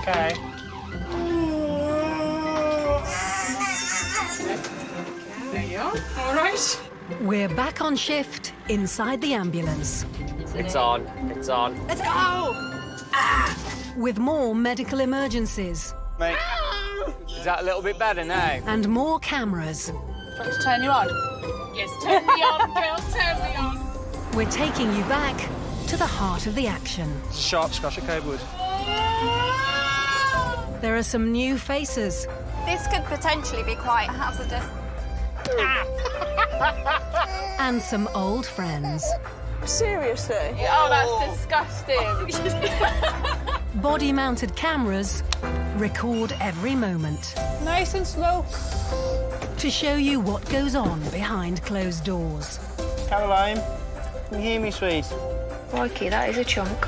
okay? There you are. All right. We're back on shift inside the ambulance It's on. It's on. Let's go. Ah! with more medical emergencies Mate, is that a little bit better now? and more cameras. Want to turn you on? Yes, turn me on, girl. Turn me on. We're taking you back to the heart of the action. It's a sharp scratch at Capewood. There are some new faces This could potentially be quite hazardous. and some old friends. Seriously? Oh, that's disgusting. Body mounted cameras record every moment nice and slow. to show you what goes on behind closed doors. Caroline, can you hear me, sweet? Crikey, that is a chunk.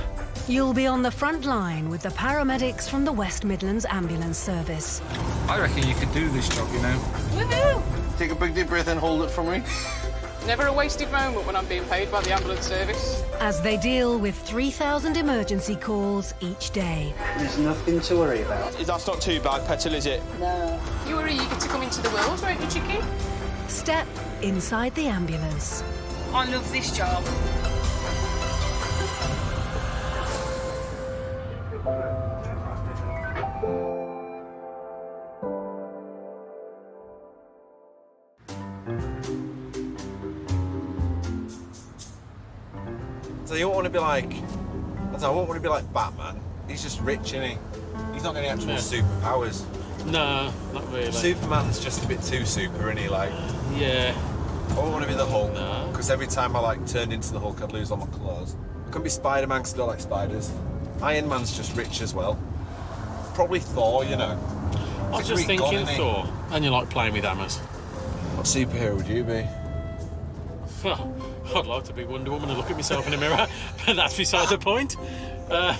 You'll be on the front line with the paramedics from the West Midlands Ambulance Service. I reckon you could do this job, you know. Woohoo! Take a big deep breath and hold it for me. Never a wasted moment when I'm being paid by the ambulance service. as they deal with 3,000 emergency calls each day. There's nothing to worry about. That's not too bad, Petal, is it? No. You were eager to come into the world, weren't you, Chicky? Step inside the ambulance. I love this job. To be like, I don't know, I won't want to be like Batman. He's just rich, isn't he? He's not got any actual superpowers. No, not really. Superman's just a bit too super, isn't he? Like, Yeah. I don't want to be the Hulk. No. Because every time I like turned into the Hulk, I'd lose all my clothes. I couldn't be Spider-Man because I don't like spiders. Iron Man's just rich as well. Probably Thor, you know. I was just god, thinking? Thor. And you like playing with hammers. What superhero would you be? I'd like to be Wonder Woman and look at myself in the mirror, but that's beside the point. Uh,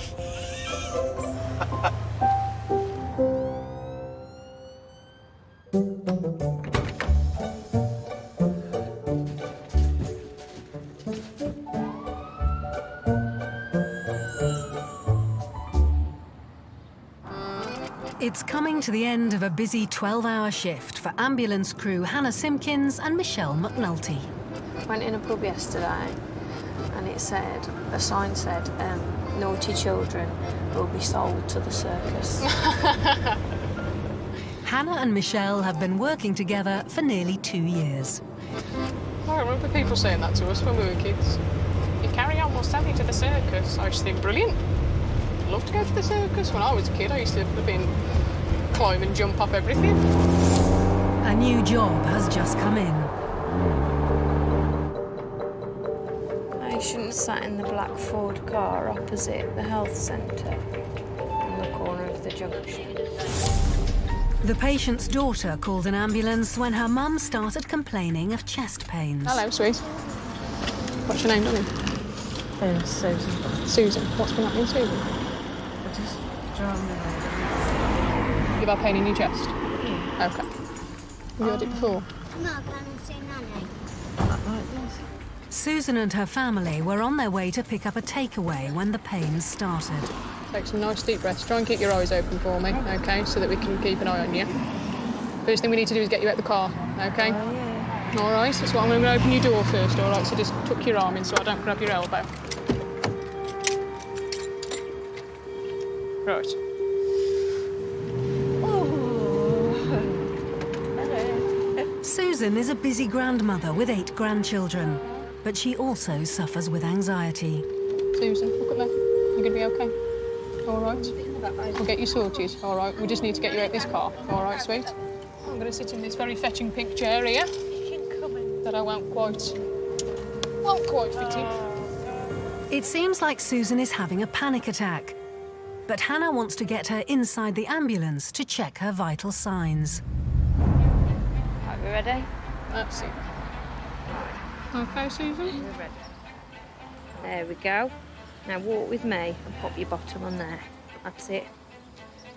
It's coming to the end of a busy 12 hour shift for ambulance crew Hannah Simpkins and Michelle McNulty. Went in a pub yesterday and it said, a sign said, um, naughty children will be sold to the circus. Hannah and Michelle have been working together for nearly two years. I remember people saying that to us when we were kids. You carry on, we'll send you to the circus. I used to think, brilliant. I'd love to go to the circus. When I was a kid, I used to have been climb and jump off everything. A new job has just come in. I shouldn't sat in the black Ford car opposite the health centre on the corner of the junction. The patient's daughter called an ambulance when her mum started complaining of chest pains. Hello, sweet. What's your name, darling? Um, Susan. Susan. What's been happening, Susan? I just drowned You've had pain in your chest? Okay. Have you had it before? Susan and her family were on their way to pick up a takeaway when the pains started. Take some nice deep breaths. Try and keep your eyes open for me, okay, so that we can keep an eye on you. First thing we need to do is get you out the car, okay? All right, that's what I'm going to open your door first, all right? So just tuck your arm in so I don't grab your elbow. Right. Oh. Susan is a busy grandmother with eight grandchildren, but she also suffers with anxiety. Susan, look at me. You're going to be okay? All right? We'll get you sorted, all right? We just need to get you out this car, all right, sweet? I'm going to sit in this very fetching pink chair here that I won't quite, won't quite fit in. It seems like Susan is having a panic attack, but Hannah wants to get her inside the ambulance to check her vital signs. Are we ready? That's it. Okay, Susan? There we go. Now walk with me and pop your bottom on there. That's it.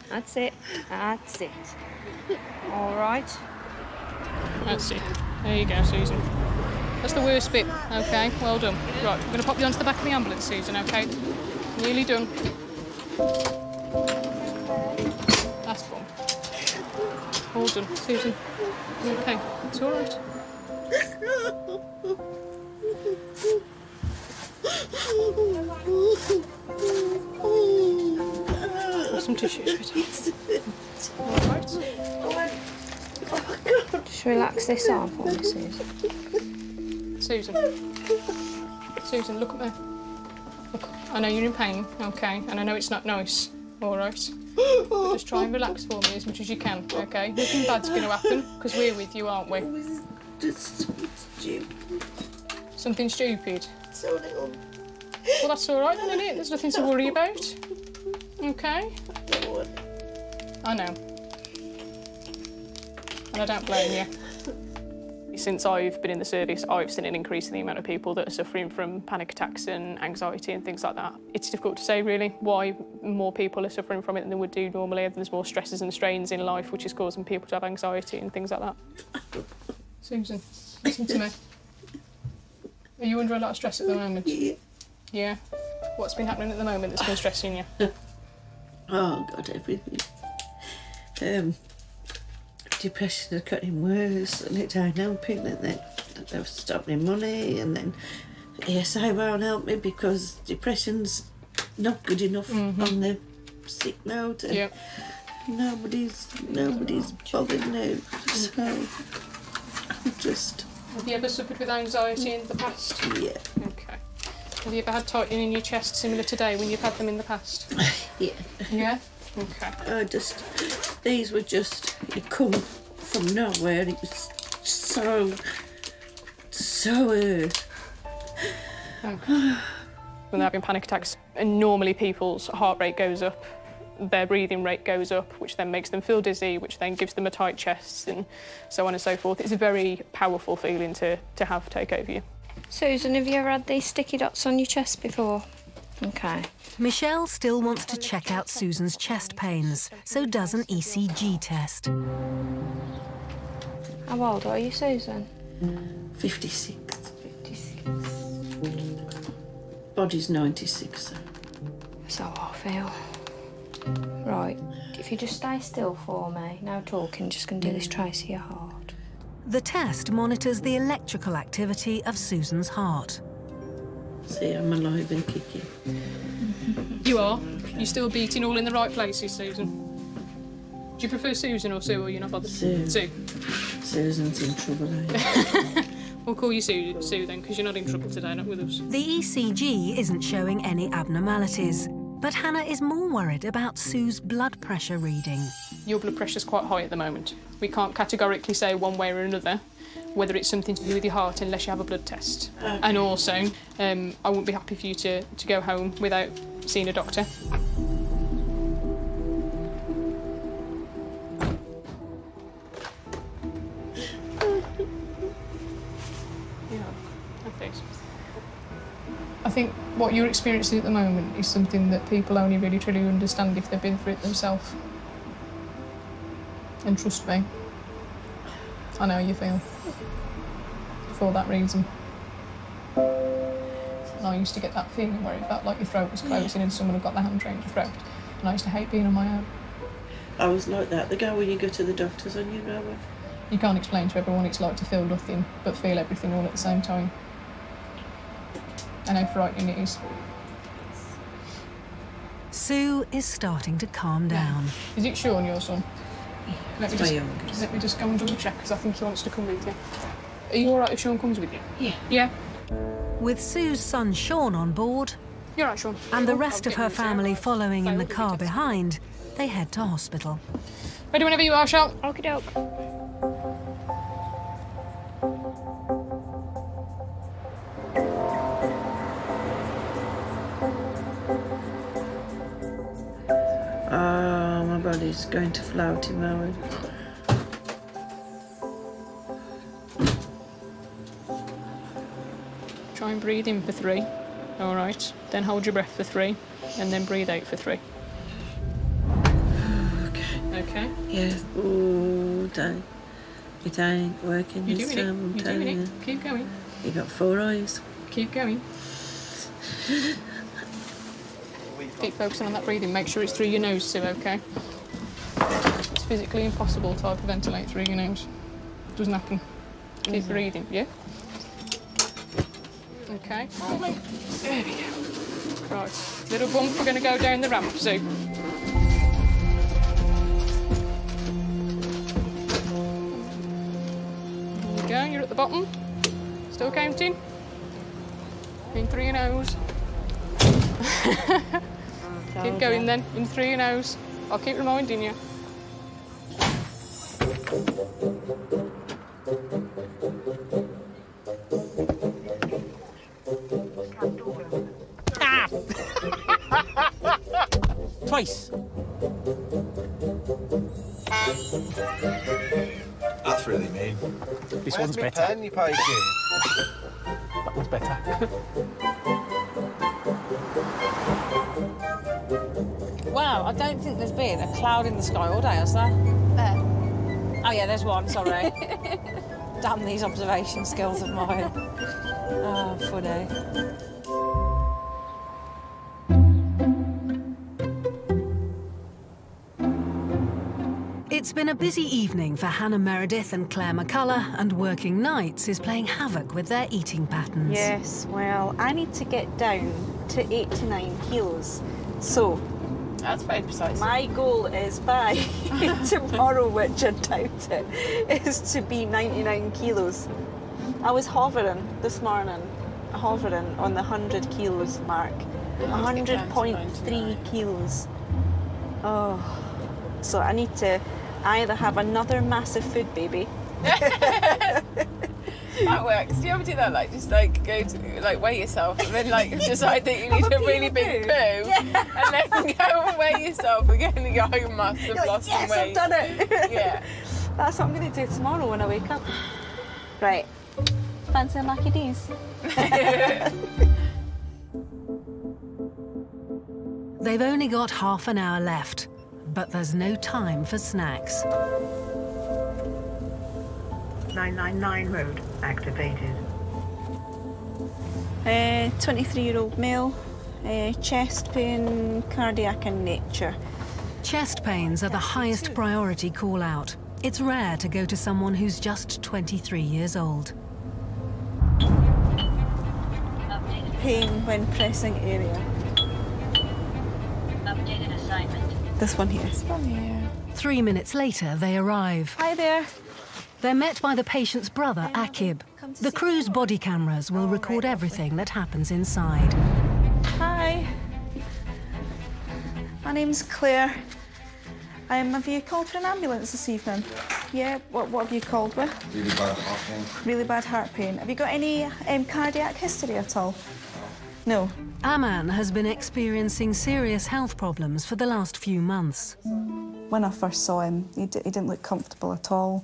That's it. That's it. All right. That's it. There you go, Susan. That's the worst bit. Okay, well done. Right, I'm going to pop you onto the back of the ambulance, Susan, okay? Nearly done. Last one. All done. Susan. Okay? It's all right. Got some tissues, sweetie. All right. Just relax this arm for me, Susan. Susan. Susan, look at me. Look, I know you're in pain, okay, and I know it's not nice, all right? But just try and relax for me as much as you can, okay? Nothing bad's going to happen because we're with you, aren't we? Just stupid. Something stupid. So little. Well, that's all right, then, isn't it? There's nothing to worry about. Okay? I know. And I don't blame you. Since I've been in the service, I've seen an increase in the amount of people that are suffering from panic attacks and anxiety and things like that. It's difficult to say, really, why more people are suffering from it than they would do normally. There's more stresses and strains in life, which is causing people to have anxiety and things like that. Susan, listen to me. Are you under a lot of stress at the moment? Yeah. Yeah. What's been happening at the moment that's been stressing you? Oh God, everything. Um, depression had gotten worse, and it ain't helping. And then they've stopped me money, and then ESI won't help me because depression's not good enough on the sick note. and Yep. Nobody's nobody's bothered now. So I'm just Have you ever suffered with anxiety in the past? yeah, Okay. Have you ever had tightening in your chest similar today when you've had them in the past? yeah. Yeah. Okay. I just these were just it come from nowhere. It was so so hurt. When they're having panic attacks, and normally people's heart rate goes up, their breathing rate goes up, which then makes them feel dizzy, which then gives them a tight chest, and so on and so forth. It's a very powerful feeling to, to have take over you. Susan, have you ever had these sticky dots on your chest before? Okay. Michelle still wants to check out Susan's chest pains, so does an ECG test. How old are you, Susan? Fifty six. 56. Body's ninety six. So. So I feel. Right, if you just stay still for me, no talking, just gonna do this trace of your heart. The test monitors the electrical activity of Susan's heart. See, I'm alive and kicking. You are. You're still beating all in the right places, Susan. Do you prefer Susan or Sue, or you're not bothered? Sue. Sue. Susan's in trouble. Eh? We'll call you Sue, Sue then, because you're not in trouble today, not with us. The ECG isn't showing any abnormalities, but Hannah is more worried about Sue's blood pressure reading. Your blood pressure's quite high at the moment. We can't categorically say one way or another whether it's something to do with your heart unless you have a blood test. And also, um, I wouldn't be happy for you to, to go home without seeing a doctor. What you're experiencing at the moment is something that people only really truly understand if they've been through it themselves. And trust me, I know how you feel. For that reason. And I used to get that feeling where it felt like your throat was closing and someone had got their hand around your throat. And I used to hate being on my own. I was like that. The guy when you go to the doctors and you know. You can't explain to everyone it's like to feel nothing but feel everything all at the same time. I know frightening it is. Sue is starting to calm down. Is it Sean, your son? Let me just, youngest. let me just go and double check because I think he wants to come with you. Are you alright if Sean comes with you? Yeah. Yeah. With Sue's son Sean on board You're right, Sean. and the rest of her you a family following in the car behind, they head to hospital. Ready whenever you are, Sean. Okie doke. Oh, my body's going to floaty mode. Try and breathe in for three. All right. Then hold your breath for three, and then breathe out for three. Okay. Okay. Yes. Ooh, don't. It ain't working You're this doing it. time, I'm You're telling doing you. it. Keep going. You got four eyes. Keep going. Keep focusing on that breathing. Make sure it's through your nose, Sue. Okay. It's physically impossible to hyperventilate through your nose. Doesn't happen. Keep breathing, yeah? Okay. There we go. Right, little bump, we're going to go down the ramp, Sue. There you go, you're at the bottom. Still counting. In through your nose. keep going then, in through your nose. I'll keep reminding you. Ah! Twice. That's really mean. This Where's one's better. pen, you pikey? That one's better. I don't think there's been a cloud in the sky all day, has there? There. Oh, yeah, there's one, sorry. Damn these observation skills of mine. Oh, funny. It's been a busy evening for Hannah Meredith and Claire McCullough, and working nights is playing havoc with their eating patterns. Yes, well, I need to get down to eight to nine kilos. So, That's very precise. my goal is by tomorrow, which I doubt it, is to be 99 kilos. I was hovering this morning, hovering on the 100 kilos mark. 100.3 kilos. Oh, so I need to either have another massive food baby That works. Do you ever do that? Like, just like go to like weigh yourself and then like decide that you need a really big poo, and then go and weigh yourself again and go, I must have You're like, lost yes, some weight. I've done it. Yeah. That's what I'm going to do tomorrow when I wake up. Right. Fancy a Mackie D's? They've only got half an hour left, but there's no time for snacks. 999 road activated. Uh, 23 year old male, uh, chest pain, cardiac in nature. Chest pains are the highest priority call out. It's rare to go to someone who's just 23 years old. Pain when pressing area. Updated assignment. This one here. This one here. Three minutes later, they arrive. Hi there. They're met by the patient's brother, Akib. The crew's body cameras will record everything that happens inside. Hi. My name's Claire. Um, have you called for an ambulance this evening? Yeah. What, what have you called with? Really bad heart pain. Really bad heart pain. Have you got any um, cardiac history at all? No. Aman has been experiencing serious health problems for the last few months. When I first saw him, he, d- he didn't look comfortable at all.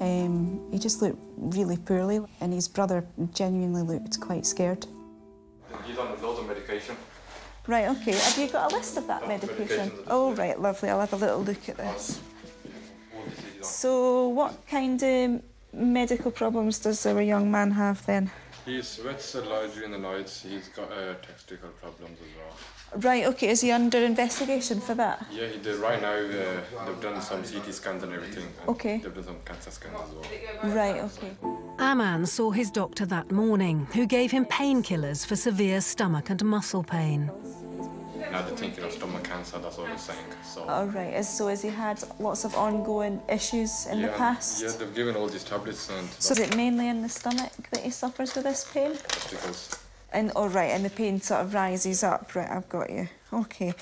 Um, he just looked really poorly, and his brother genuinely looked quite scared. He's on loads of medication. Right, okay. Have you got a list of that medication? Oh, right, lovely. I'll have a little look at this. So, what kind of medical problems does our young man have then? He sweats a lot during the nights. He's got uh, testicle problems as well. Right, okay. Is he under investigation for that? Yeah, he did. Right now, uh, they've done some CT scans and everything. And Okay. They've done some cancer scans as well. Right, okay. Aman saw his doctor that morning, who gave him painkillers for severe stomach and muscle pain. Now they're thinking of stomach cancer. That's what they're saying. So. All right. Is, so, has he had lots of ongoing issues in yeah, the past? Yeah, they've given all these tablets and So, is it mainly in the stomach that he suffers with this pain? testicles. And oh right, and the pain sort of rises up. Right, I've got you. Okay.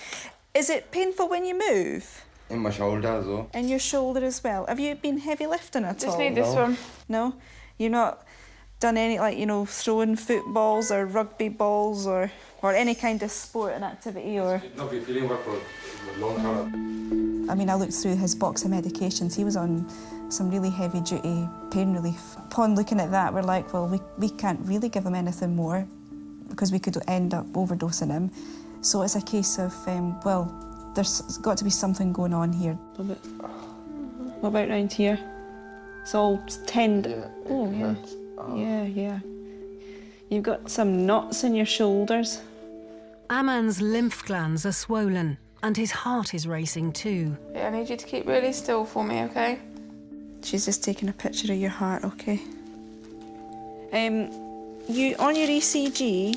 Is it painful when you move? In my shoulder as well. And your shoulder as well. Have you been heavy lifting at Just all? need this No. one. No? You're not done any like, you know, throwing footballs or rugby balls or or any kind of sport and activity or Not been feeling well for a long time. I mean I looked through his box of medications. He was on some really heavy duty pain relief. Upon looking at that we're like, well we, we can't really give him anything more because we could end up overdosing him. So it's a case of um, well, there's got to be something going on here. What about round here? It's all tender. oh, yeah. Yeah, yeah. You've got some knots in your shoulders. Aman's lymph glands are swollen. and his heart is racing too. I need you to keep really still for me, okay? She's just taking a picture of your heart, okay? Um, you on your ECG,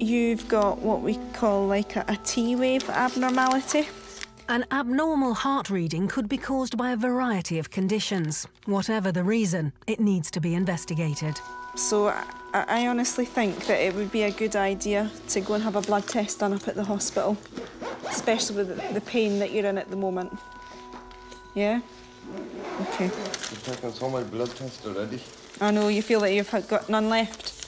you've got what we call like a, a T wave abnormality. An abnormal heart reading could be caused by a variety of conditions. Whatever the reason, it needs to be investigated. So I, I honestly think that it would be a good idea to go and have a blood test done up at the hospital, especially with the, pain that you're in at the moment. Yeah? Okay. You've taken so much blood tests already. I know you feel that you've got none left.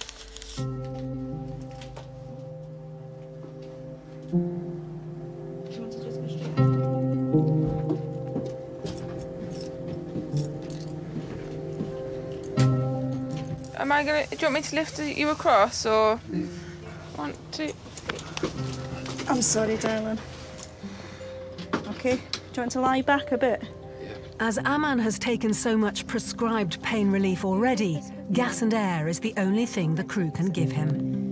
I gonna? Do you want me to lift you across or? One, two. I'm sorry, darling. Okay. Do you want to lie back a bit? As Aman has taken so much prescribed pain relief already, gas and air is the only thing the crew can give him.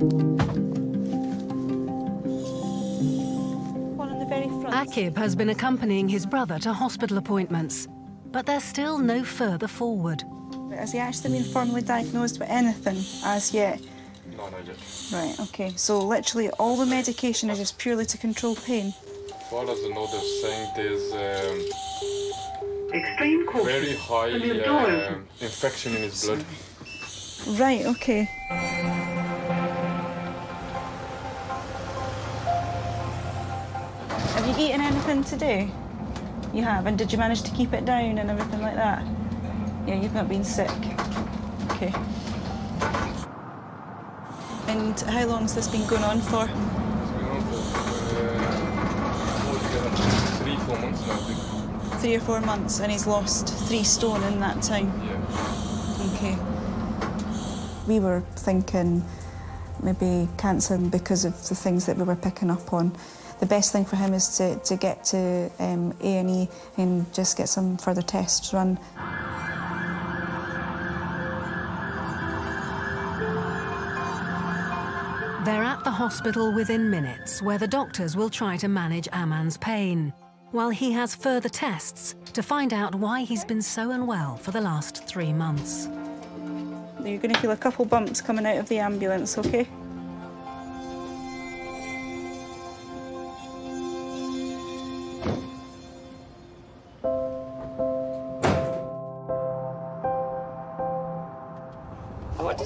One on the very front. Akib has been accompanying his brother to hospital appointments, but there's still no further forward. Has he actually been formally diagnosed with anything as yet? No, not yet. Right, okay. So literally all the medication is just purely to control pain. As far as I know, they're saying there's um, Extreme caution. very high When your door opens. infection in his blood. Right, okay. Have you eaten anything today? You have, and did you manage to keep it down and everything like that? Yeah, you've not been sick. Okay. And how long's this been going on for? It's been on for uh, three, four months now, I think. Three or four months, and he's lost three stone in that time. Yeah. Okay. We were thinking maybe cancer because of the things that we were picking up on. The best thing for him is to, to get to um, A&E and just get some further tests run. Hospital within minutes, where the doctors will try to manage Aman's pain, while he has further tests to find out why he's been so unwell for the last three months. You're going to feel a couple bumps coming out of the ambulance, okay?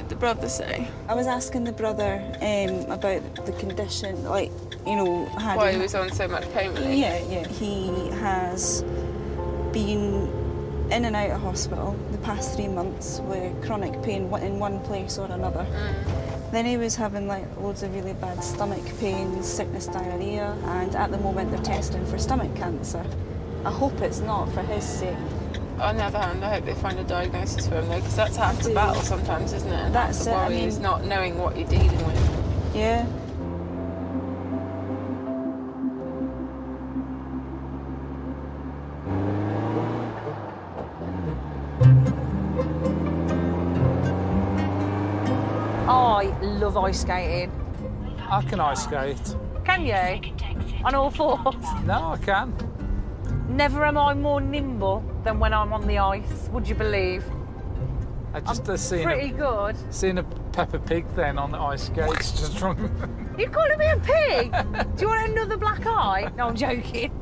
Did the brother say? I was asking the brother um, about the condition, like, you know, had Why he was on so much pain relief? Yeah, yeah. He has been in and out of hospital the past three months with chronic pain in one place or another. Then he was having like loads of really bad stomach pains, sickness, diarrhea, and at the moment they're testing for stomach cancer. I hope it's not for his sake. On the other hand, I hope they find a diagnosis for him though, because that's half the battle sometimes, isn't it? And That's half the it, I worry is mean- not knowing what you're dealing with. Yeah. I love ice skating. I can ice skate. Can you? On all fours? No, I can. Never am I more nimble than when I'm on the ice, would you believe? I just uh, seen Pretty a, good. seen a Peppa Pig then on the ice skates just from. You calling me a pig? Do you want another black eye? No, I'm joking.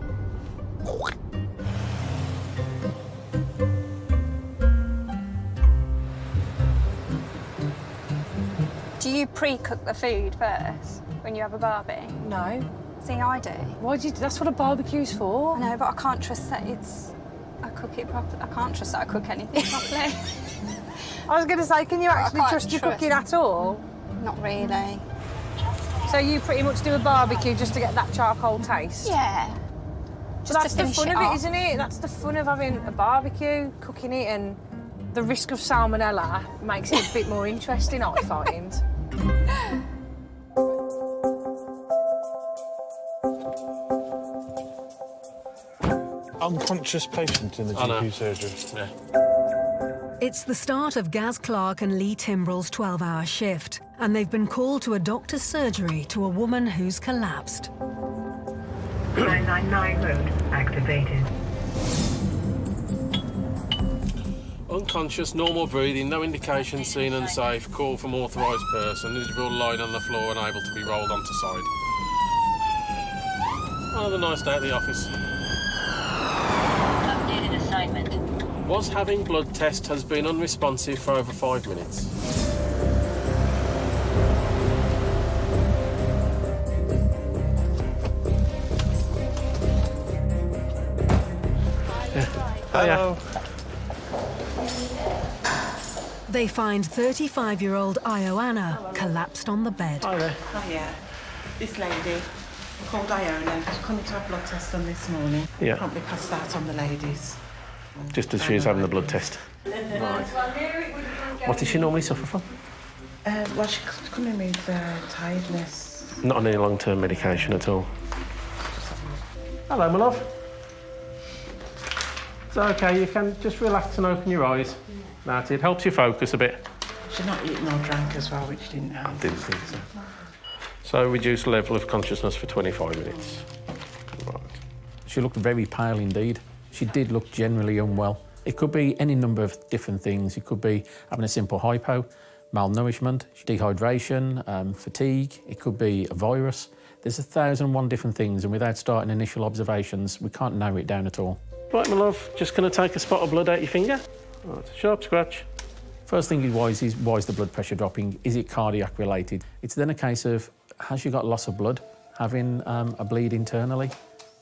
Do you pre-cook the food first when you have a barbie? No. See, I do. Why do you? That's what a barbecue's for. I know, but I can't trust that it's. I cook it properly. I can't trust that I cook anything properly. I was going to say, can you actually can't trust your cooking at all? Not really. So you pretty much do a barbecue just to get that charcoal taste? Yeah. Just that's the fun it of it, isn't it? That's the fun of having a barbecue, cooking it, and the risk of salmonella makes it a bit more interesting, I find. Unconscious patient in the GP surgery. Yeah. It's the start of Gaz Clark and Lee Timbrell's 12 hour shift, and they've been called to a doctor's surgery to a woman who's collapsed. 999 mode activated. Unconscious, normal breathing, no indication seen and safe. Call from authorised person. Individual lying on the floor and able to be rolled onto side. Another nice day at the office. Updated assignment. Was having blood test has been unresponsive for over five minutes. Hello. They find 35-year-old Ioana collapsed on the bed. Oh yeah, this lady called Iona. She's coming to have blood test on this morning. Yeah. Promptly passed out on the ladies. Just as she was having the blood test. Right. What does she normally suffer from? Uh, well, she's coming with uh, tiredness. Not on any long-term medication at all. Hello, my love. It's okay, you can just relax and open your eyes. That's it. Helps you focus a bit. She's not eaten or drank as well, which didn't help. Didn't think so. So reduce level of consciousness for 25 minutes. Right. She looked very pale indeed. She did look generally unwell. It could be any number of different things. It could be having a simple hypo, malnourishment, dehydration, um, fatigue. It could be a virus. There's a thousand and one different things, and without starting initial observations, we can't narrow it down at all. Right, my love, just going to take a spot of blood out your finger. Right, sharp scratch. First thing is why is, why is the blood pressure dropping? Is it cardiac related? It's then a case of has she got loss of blood, having um, a bleed internally?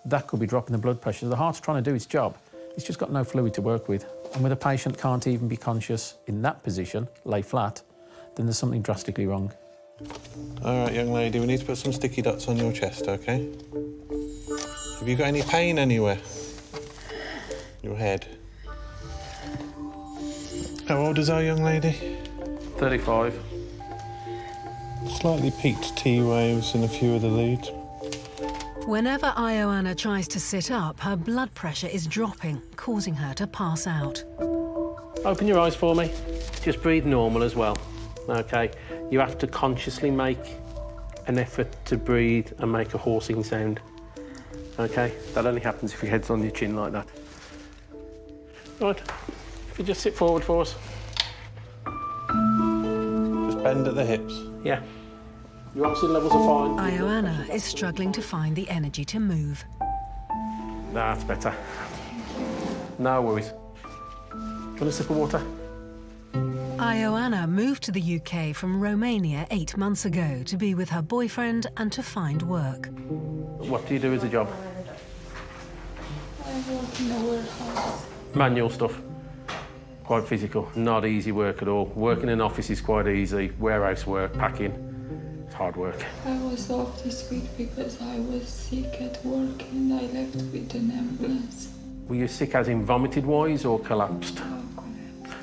That could be dropping the blood pressure. The heart's trying to do its job. It's just got no fluid to work with. And when a patient can't even be conscious in that position, lay flat, then there's something drastically wrong. All right, young lady, we need to put some sticky dots on your chest, OK? Have you got any pain anywhere? Your head? How old is our young lady? 35. Slightly peaked T waves in a few of the leads. Whenever Ioana tries to sit up, her blood pressure is dropping, causing her to pass out. Open your eyes for me. Just breathe normal as well. Okay. You have to consciously make an effort to breathe and make a horsing sound. Okay? That only happens if your head's on your chin like that. Right. If you just sit forward for us. Just bend at the hips. Yeah. Your oxygen levels are fine. Ioana is struggling to find the energy to move. That's better. No worries. Do you want a sip of water? Ioana moved to the UK from Romania eight months ago to be with her boyfriend and to find work. What do you do as a job? I work in a warehouse. Manual stuff. Quite physical. Not easy work at all. Working in an office is quite easy. Warehouse work, packing, it's hard work. I was off this week because I was sick at work and I left with an ambulance. Were you sick as in vomited wise or oh, collapsed?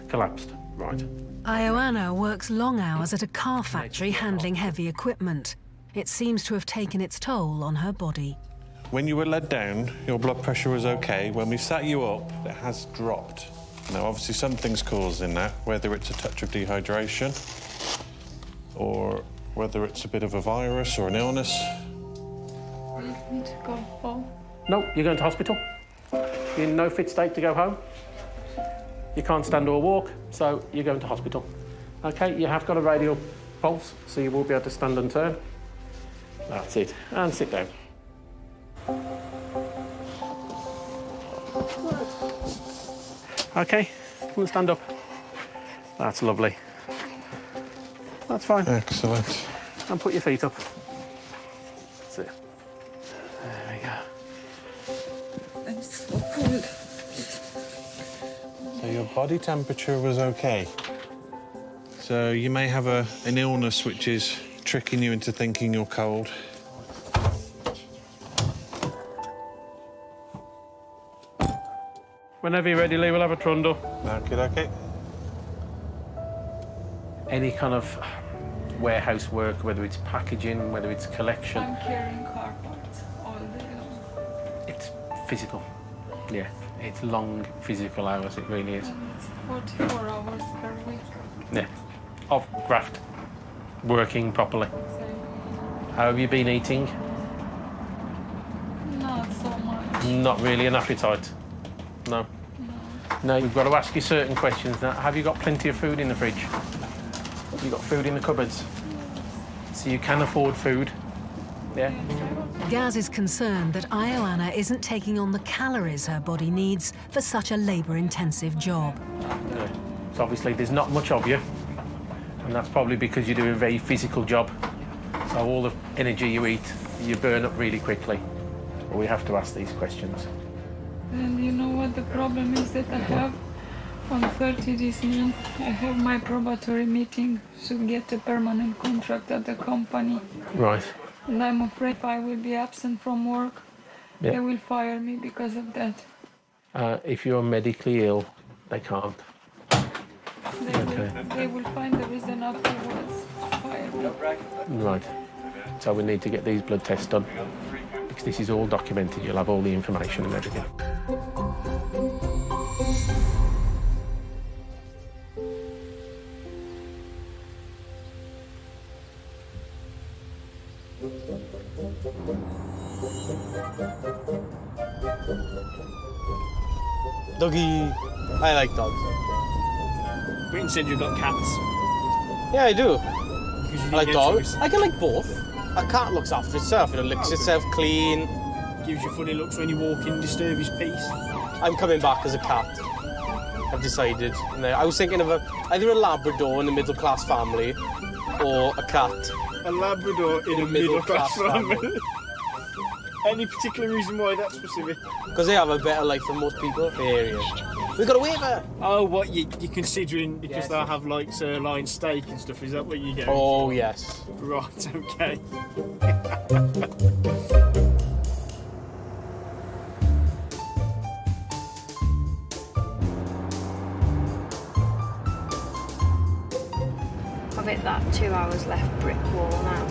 Collapsed, right. Ioana works long hours at a car factory handling heavy equipment. It seems to have taken its toll on her body. When you were led down, your blood pressure was okay. When we sat you up, it has dropped. Now, obviously, something's causing that, whether it's a touch of dehydration or whether it's a bit of a virus or an illness. I need to go home. No, you're going to hospital. You're in no fit state to go home. You can't stand or walk, so you're going to hospital. Okay, you have got a radial pulse, so you will be able to stand and turn. That's it. And sit down. Okay, we'll stand up. That's lovely. That's fine. Excellent. And put your feet up. That's it. There we go. I'm so cold. So your body temperature was okay. So you may have a, an illness which is tricking you into thinking you're cold. Whenever you're ready, Lee, we'll have a trundle. Okay, okay. Any kind of warehouse work, whether it's packaging, whether it's collection, I'm carrying cardboards all day long. it's physical. Yeah, it's long physical hours, it really is. It's 44 hours per week. Yeah, of graft, working properly. How have you been eating? not so much. Not really an appetite. No. No, you've got to ask you certain questions. Now, have you got plenty of food in the fridge? Have you got food in the cupboards? So you can afford food. Yeah. Gaz is concerned that Ioana isn't taking on the calories her body needs for such a labour-intensive job. Yeah. So obviously there's not much of you, and that's probably because you do a very physical job. So all the energy you eat, you burn up really quickly. But we have to ask these questions. And you know what the problem is that I have? On 30 this month, I have my probatory meeting to get a permanent contract at the company. Right. And I'm afraid if I will be absent from work, Yeah. they will fire me because of that. Uh, if you're medically ill, they can't. They, Okay. will, they will find the reason afterwards. Fire me. Right. So we need to get these blood tests done. Because this is all documented, you'll have all the information and everything. I like dogs. Britton said you've got cats. Yeah, I do. I like dogs. I can like both. A cat looks after itself. It licks oh, itself clean. Gives you funny looks when you walk in, disturb his peace. I'm coming back as a cat. I've decided. I I was thinking of a, either a Labrador in a middle class family or a cat. A Labrador in a middle class family. Any particular reason why that's specific? Because they have a better life than most people. You We got a waiver. Oh, what you, you're considering because they'll have like sirloin steak and stuff? Is that what you get? Oh, yes. Right, okay. I've hit that two hours left brick wall now.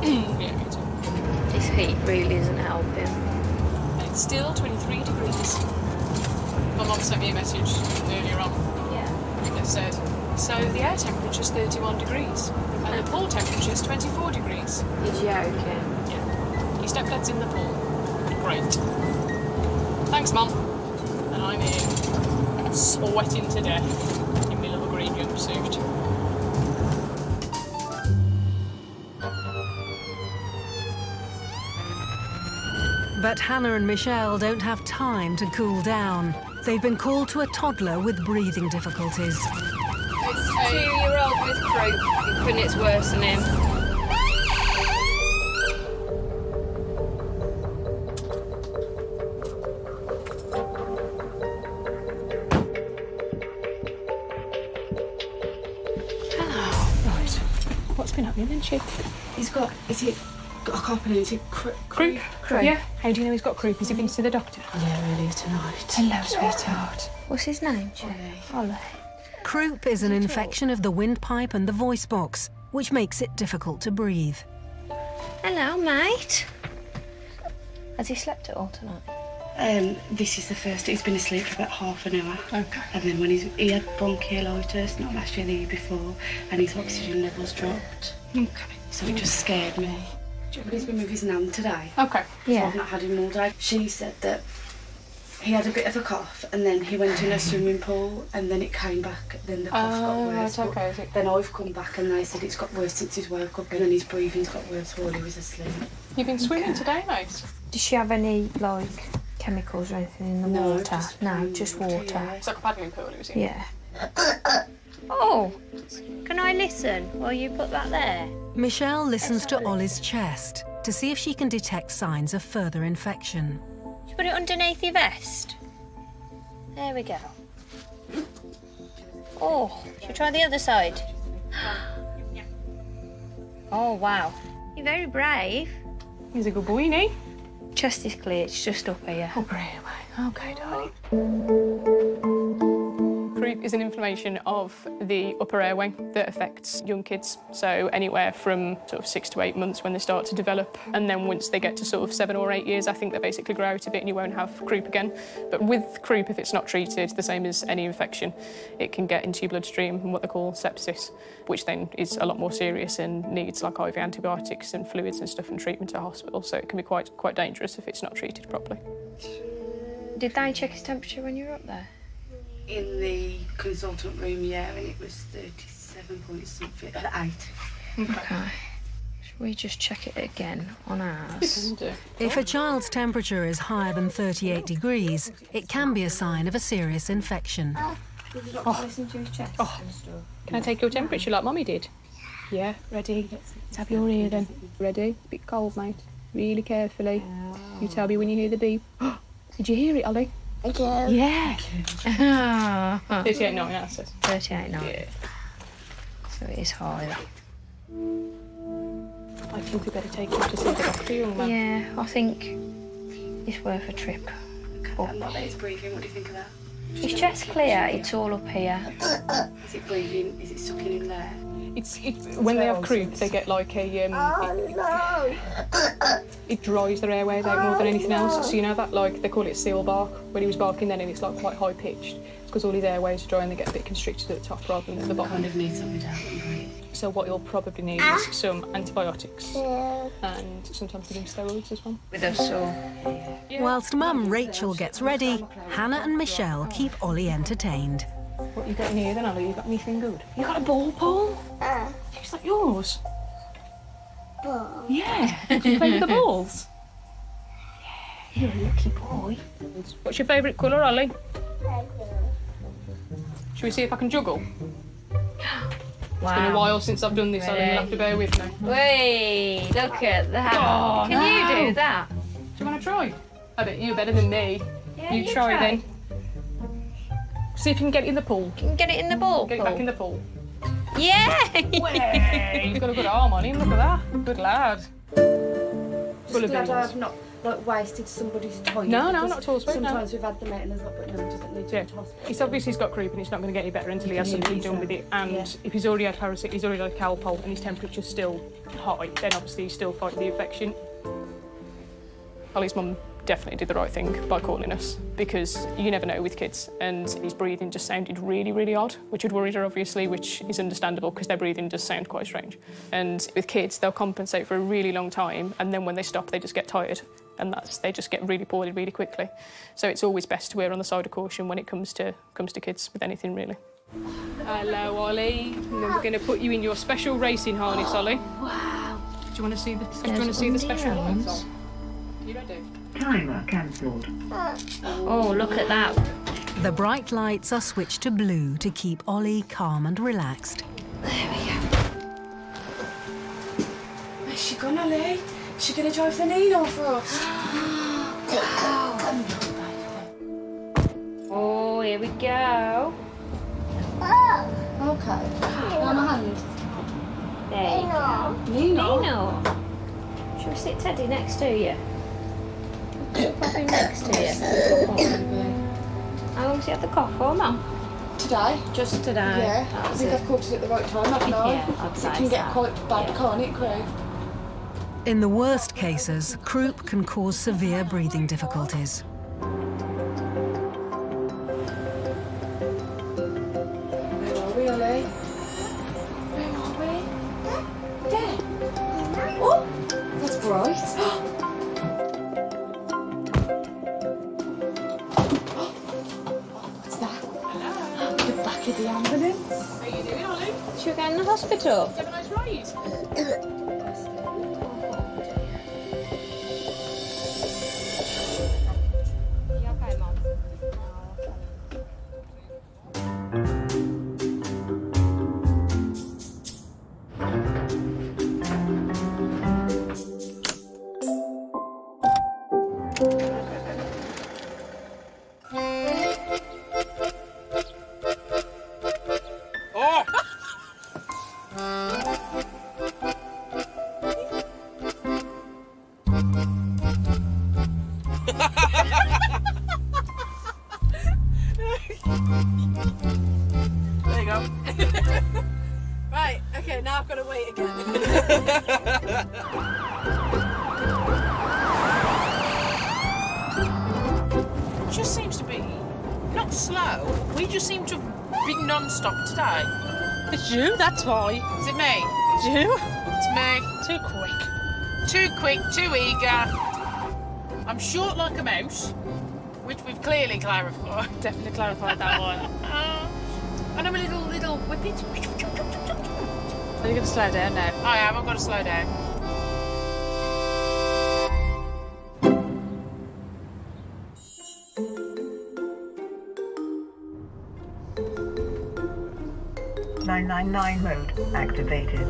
yeah, me too. This heat really isn't helping. It's still 23 degrees. My mum sent me a message earlier on. Yeah. That said, so the air temperature's 31 degrees and the pool temperature's 24 degrees. You're joking. Yeah. Your stepdad's in the pool. Great. Thanks, mum. And I'm here, sweating to death in my little green jumpsuit. But Hannah and Michelle don't have time to cool down. They've been called to a toddler with breathing difficulties. It's a two-year-old with croup, and it's worse than him. Right. What's been happening then, Chip? He's got, is it, got a copper and is it cr- Croup? Croup. Yeah. How do you know he's got croup? Has he been to see the doctor? Yeah, earlier tonight. Hello, sweetheart. What's his name, Jay? Ollie. Croup is an infection of the windpipe and the voice box, which makes it difficult to breathe. Hello, mate. Has he slept at all tonight? Um, this is the first. He's been asleep for about half an hour. Okay. And then when he's he had bronchiolitis, not last year, the year before, and his oxygen levels dropped. Okay. So it just scared me. But he's been with his nan today. Okay. So Yeah. I've not had him all day. She said that he had a bit of a cough, and then he went in a swimming pool, and then it came back. Then the cough Oh, got worse. right, but okay, Then I've come back, and they said it's got worse since he's woke up, and then his breathing's got worse while he was asleep. You've been swimming today, mate? Does she have any, like, chemicals or anything in the No, water? just no, just water, water. yeah. It's like a paddling pool he was in. Yeah. oh, can I listen while you put that there? Michelle listens to Ollie's chest to see if she can detect signs of further infection. You put it underneath your vest. There we go. Oh, should we try the other side? Oh, wow. You're very brave. He's a good boy, ain't he? Chest is clear, it's just up here. Oh, great. Okay, darling. Croup is an inflammation of the upper airway that affects young kids. So anywhere from sort of six to eight months when they start to develop. And then once they get to sort of seven or eight years, I think they basically grow out of it and you won't have croup again. But with croup, if it's not treated, the same as any infection, it can get into your bloodstream and what they call sepsis, which then is a lot more serious and needs like IV antibiotics and fluids and stuff and treatment at hospital. So it can be quite, quite dangerous if it's not treated properly. Did they check his temperature when you were up there? In the consultant room, yeah, and it was 37 point something, uh, 8. Okay. Should we just check it again on ours? If a child's temperature is higher than 38 degrees, it can be a sign of a serious infection. Oh. Listen to his chest Oh. Can I take your temperature like Mummy did? Yeah, ready. Let's have your ear then. Ready? Bit cold, mate. Really carefully. You tell me when you hear the beep. Did you hear it, Ollie? I do. Yeah. Ah. 38 9 that says. 38 9. So it is high. I think we better take him to see the doctor, young man. Yeah, I think it's worth a trip. That lot that is breathing, what do you think of that? His chest clear, it's all up here. Is it breathing? Is it sucking in there? It's, it's when they have croup, they get like a um. it, it dries their airways out more than anything else. So you know that like they call it seal bark when he was barking then, and it's like quite high pitched. It's because all his airways are dry and they get a bit constricted at the top rather than at the bottom. Kind of need something to help him. So what you'll probably need is some antibiotics and sometimes give him steroids as well. With us, so. Whilst Mum Rachel gets ready, Hannah and Michelle keep Ollie entertained. What you got in here then, Ollie? You got anything good? You got a ball, Paul? Uh. Is that yours? Ball. Yeah. Did you play with the balls? Yeah. You're a lucky boy. What's your favourite colour, Ollie? Should we see if I can juggle? Wow. It's been a while since I've done this, Ollie. You'll have to bear with me. Wait, look at that. Oh, Can you do that? Do you want to try? I bet you're better than me. Yeah, you, you try, try. then. See if you can get it in the pool. Can you get it in the ball? Get it back in the pool. Yeah! He's got a good arm on him. Look at that. Good lad. Full of glad beans. I've not like wasted somebody's time. No, no, not at all, sweet, no. Sometimes we've had the mate and there's like, but no, he doesn't need to Yeah. go to. It's obvious he's got croup and it's not going to get any better until he has something he's, done with it. And yeah. if he's already had parasit, he's already had Calpol and his temperature's still high, then obviously he's still fighting the infection. Ollie's mum definitely did the right thing by calling us because you never know with kids and his breathing just sounded really, really odd, which had worried her obviously, which is understandable because their breathing does sound quite strange. And with kids, they'll compensate for a really long time and then when they stop, they just get tired and that's they just get really poorly really quickly. So it's always best to err on the side of caution when it comes to comes to kids with anything really. Hello, Ollie. And we're going to put you in your special racing harness, Ollie. Wow. Do you want to see the? Do you want to see the special ones? You don't do. Timer cancelled. Oh, look at that. The bright lights are switched to blue to keep Ollie calm and relaxed. There we go. Is she gonna lay? Is she gonna drive the Nino for us? Oh, here we go. Oh. Okay. On my hand. There you go. Nino. Nino. Shall we sit Teddy next to you? Pop him next to you. How long's he had the cough for, Mum? Today. Just today. Yeah. I That's think it. I've caught it at the right time, haven't I? Yeah, I'd It can get so. quite bad, can't it, Craig? In the worst cases, croup can cause severe breathing difficulties. Is it me? It's you? It's me. Too quick. Too quick, too eager. I'm short like a mouse. which we've clearly clarified. Definitely clarified that one. and I'm a little, little whippet. Are you going to slow down now? I am, I've got to slow down. Nine nine nine mode activated.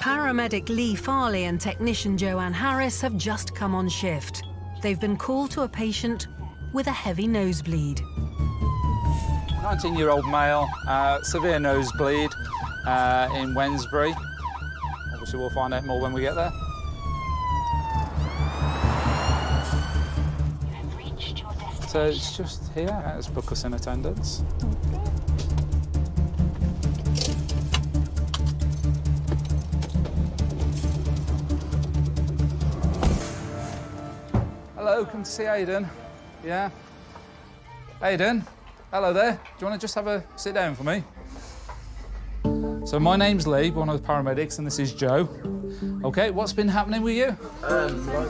Paramedic Lee Farley and technician Joanne Harris have just come on shift. They've been called to a patient with a heavy nosebleed. 19 year old male, uh, severe nosebleed uh, in Wednesbury. Obviously, we'll find out more when we get there. So it's just here. Let's book us in attendance. Come to see Aidan. Yeah? Aidan, hello there. Do you want to just have a sit down for me? So my name's Lee, one of the paramedics, and this is Joe. Okay, what's been happening with you? Um, like,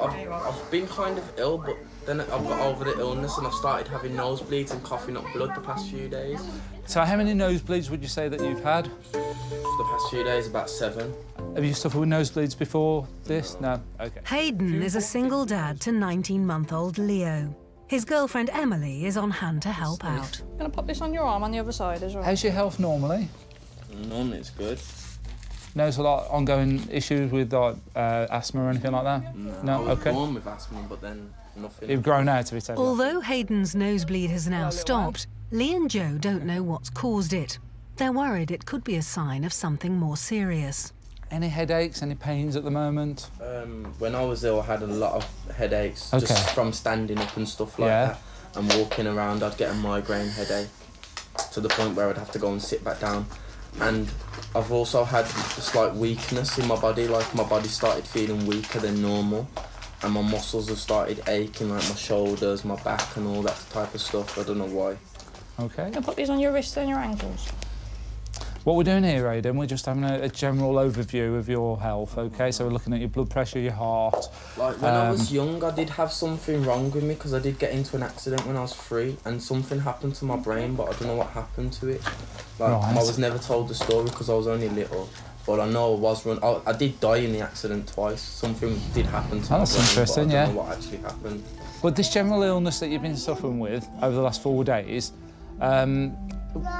I've, I've been kind of ill, but then I've got over the illness and I've started having nosebleeds and coughing up blood the past few days. So how many nosebleeds would you say that you've had? For the past few days, about seven. Have you suffered with nosebleeds before this? No? Okay. Hayden is a single dad to 19-month-old Leo. His girlfriend Emily is on hand to help out. I'm going to pop this on your arm on the other side as well. How's your health normally? Normally it's good. Notice a lot of ongoing issues with like, uh, asthma or anything like that? No, I was Okay. born with asthma, but then nothing. You've grown out of it, have? Although Hayden's nosebleed has now stopped, Lee and Joe don't know what's caused it. They're worried it could be a sign of something more serious. Any headaches, any pains at the moment? Um, when I was ill, I had a lot of headaches Okay. just from standing up and stuff like Yeah. that. And walking around, I'd get a migraine headache to the point where I'd have to go and sit back down. And I've also had a slight weakness in my body, like my body started feeling weaker than normal. And my muscles have started aching, like my shoulders, my back, and all that type of stuff. I don't know why. Okay. I'm put these on your wrists and your ankles. What we're doing here, Aidan, we're just having a, a general overview of your health, okay? So we're looking at your blood pressure, your heart. Like when I was um, young, I did have something wrong with me because I did get into an accident when I was three, and something happened to my brain, but I don't know what happened to it. Like Right. I was never told the story because I was only little, but I know I was run. I, I did die in the accident twice. Something did happen to Oh, my that's brain, interesting, yeah. don't know what actually happened. But this general illness that you've been suffering with over the last four days, um,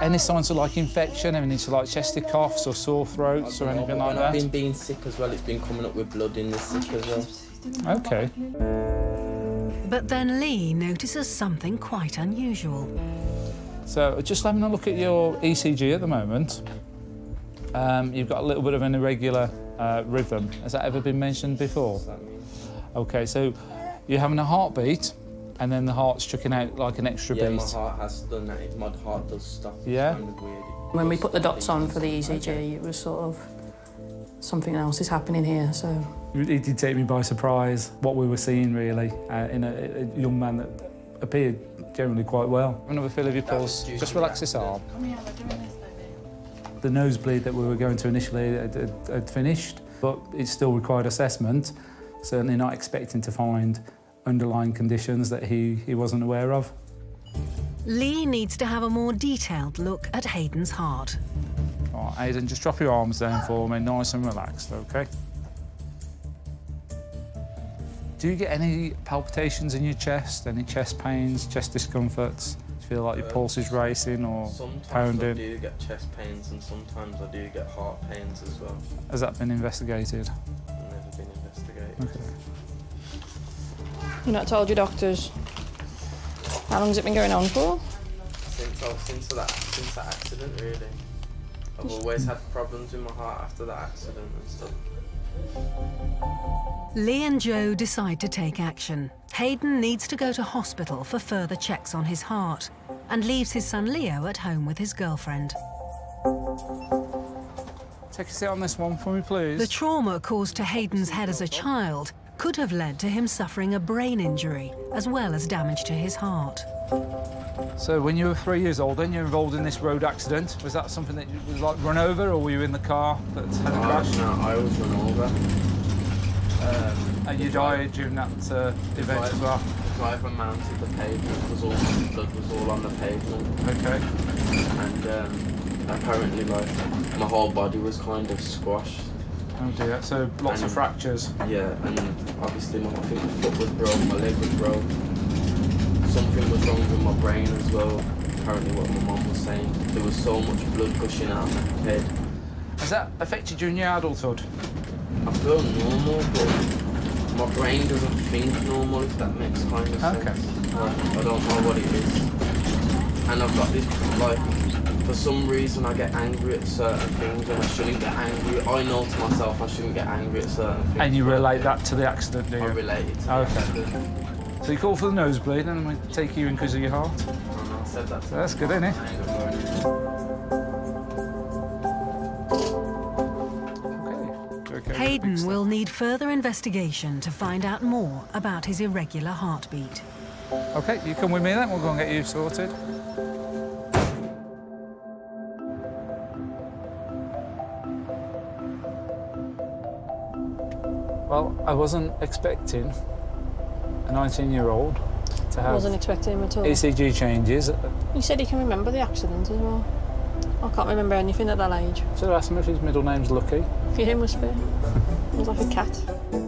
any signs of like infection, anything to like chesty coughs or sore throats or anything like When I've been being sick as well. It's been coming up with blood in the sick as well. Okay. But then Lee notices something quite unusual. So just having a look at your ECG at the moment, um, you've got a little bit of an irregular uh, rhythm. Has that ever been mentioned before? Okay, so you're having a heartbeat, and then the heart's chucking out like an extra Yeah, beat. my heart has done that. My heart does stop. It's Yeah? kind of weird. When we put the dots on for the ECG, it was sort of something else is happening here. So It did take me by surprise what we were seeing really uh, in a, a young man that appeared generally quite well. Another feel of your pulse. Just relax this arm. The nosebleed that we were going to initially had, had, had finished, but it still required assessment. Certainly not expecting to find underlying conditions that he, he wasn't aware of. Lee needs to have a more detailed look at Hayden's heart. All right, Aidan, just drop your arms down for me, nice and relaxed, okay? Do you get any palpitations in your chest, any chest pains, chest discomforts? Do you feel like your um, pulse is racing or Sometimes I do get chest pains and sometimes I do get heart pains as well. Has that been investigated? Never been investigated. Okay. You're not told your doctors. How long has it been going on for? Since I, since that since that accident, really. I've always had problems with my heart after that accident and stuff. Lee and Joe decide to take action. Hayden needs to go to hospital for further checks on his heart and leaves his son Leo at home with his girlfriend. Take a sit on this one for me, please. The trauma caused to Hayden's head as a child could have led to him suffering a brain injury as well as damage to his heart. So when you were three years old, then you're involved in this road accident. Was that something that you was like run over, or were you in the car that had a crash? no, I was run over. Um, and you died during that uh, event as well? The driver mounted the pavement, was all, blood was all on the pavement. Okay. And um, apparently, like, my whole body was kind of squashed. Oh dear, so lots of fractures. Yeah, and obviously my, I think my foot was broke, my leg was broke. Something was wrong with my brain as well. Apparently what my mum was saying. There was so much blood gushing out of my head. Has that affected you in your adulthood? I feel normal, but my brain doesn't think normal, if that makes kind of sense. Like, I don't know what it is. And I've got this, like, for some reason I get angry at certain things and I shouldn't get angry. I know to myself I shouldn't get angry at certain things. And you relate that to the accident, do you? I relate it to the Okay. accident. So you call for the nosebleed and we take you in because of your heart? I said that. So that's good, isn't it? Okay. Hayden will need further investigation to find out more about his irregular heartbeat. Okay, you come with me then, we'll go and get you sorted. Well, I wasn't expecting a 19 year old to have I Wasn't expecting him at all. ECG changes. You said he can remember the accident as well. I can't remember anything at that age. Should I ask him if his middle name's Lucky? Yeah, must be. Was like a cat.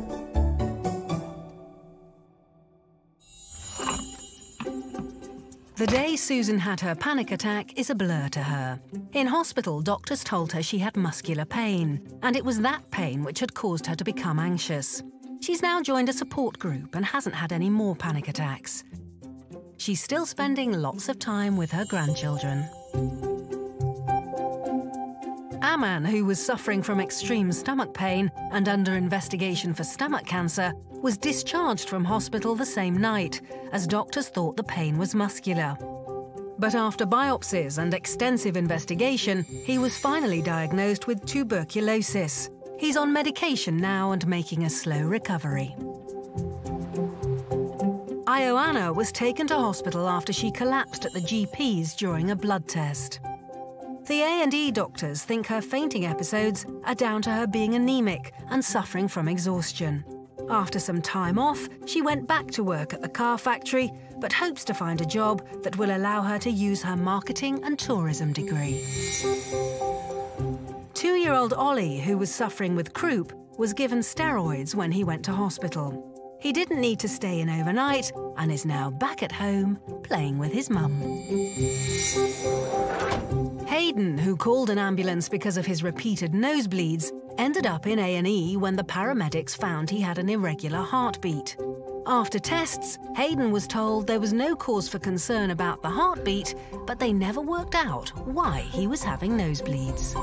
The day Susan had her panic attack is a blur to her. In hospital, doctors told her she had muscular pain, and it was that pain which had caused her to become anxious. She's now joined a support group and hasn't had any more panic attacks. She's still spending lots of time with her grandchildren. Aman, who was suffering from extreme stomach pain and under investigation for stomach cancer, was discharged from hospital the same night, as doctors thought the pain was muscular. But after biopsies and extensive investigation, he was finally diagnosed with tuberculosis. He's on medication now and making a slow recovery. Ioana was taken to hospital after she collapsed at the GP's during a blood test. The A&E doctors think her fainting episodes are down to her being anemic and suffering from exhaustion. After some time off, she went back to work at the car factory, but hopes to find a job that will allow her to use her marketing and tourism degree. Two-year-old Ollie, who was suffering with croup, was given steroids when he went to hospital. He didn't need to stay in overnight and is now back at home playing with his mum. Hayden, who called an ambulance because of his repeated nosebleeds, ended up in A&E when the paramedics found he had an irregular heartbeat. After tests, Hayden was told there was no cause for concern about the heartbeat, but they never worked out why he was having nosebleeds.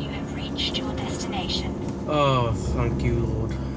You have reached your destination. Oh, thank you, Lord.